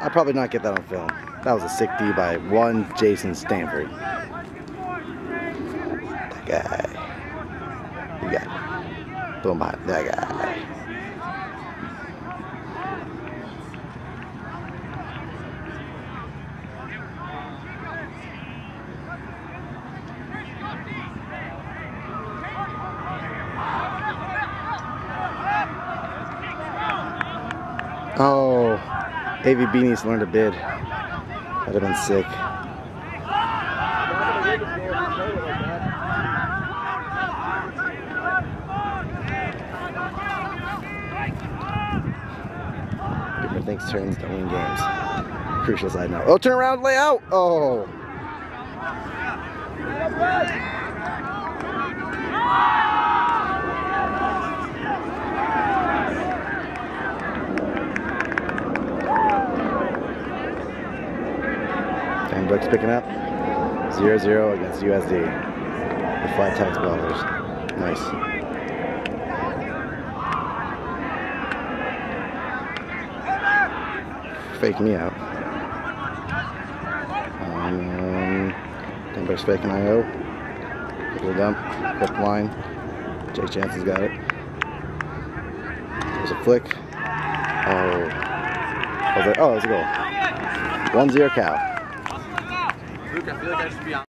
I'll probably not get that on film. That was a sick D by one Jason Stanford. That guy. You got Boom behind that guy. Oh, AVB needs to learn to bid. That'd have been sick. Different things turns to win games. Crucial side note. Oh, turn around, lay out. Oh. Brooks picking up 0-0 against USD. The flat tax ballers. Nice. Fake me out. Um, Brooks faking IO. It dump. Hook line. Jake Jansen's got it. There's a flick. Oh. Was it? Oh, it's a goal. 1-0 Cal. Eu Lucas, piada.